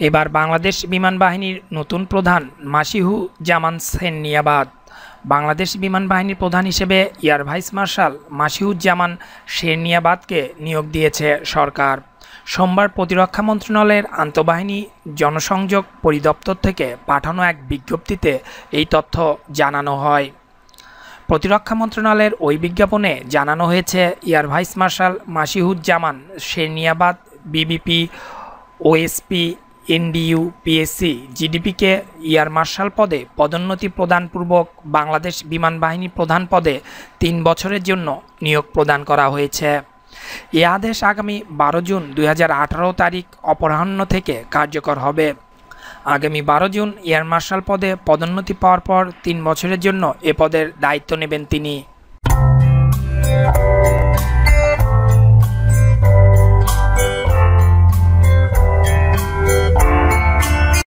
এবার বাংলাদেশ বিমান বাহিনীর নতুন প্রধান মাসিহু জামান সেনিয়াবাদ বাংলাদেশ বিমান বাহিনীর প্রধান হিসেবে এয়ার ভাইস মার্শাল মাসিহুজ্জামান শেরনিয়াবাদকে নিয়োগ দিয়েছে সরকার। সোমবার প্রতিরক্ষা মন্ত্রণালয়ের আন্তঃবাহিনী জনসংযোগ পরিদপ্তর থেকে পাঠানো এক বিজ্ঞপ্তিতে এই তথ্য জানানো হয়। প্রতিরক্ষা মন্ত্রণালয়ের ওই বিজ্ঞাপনে জানানো হয়েছে, air vice marshal Masihuzzaman Serniabat BBP OSP NDU PSC জিডিপিকে air marshal পদে পদোন্নতি প্রদানপূর্বক বাংলাদেশ বিমান বাহিনী প্রধান পদে তিন বছরের জন্য নিয়োগ প্রদান করা হয়েছে। এ আদেশ আগামী বারো জুন দুই হাজার আঠারো তারিখ অপরাহ্ন থেকে কার্যকর হবে। আগামী বারো জুন এয়ার মার্শাল পদে পদোন্নতি পাওয়ার পর তিন বছরের জন্য এ পদের দায়িত্ব নেবেন তিনি।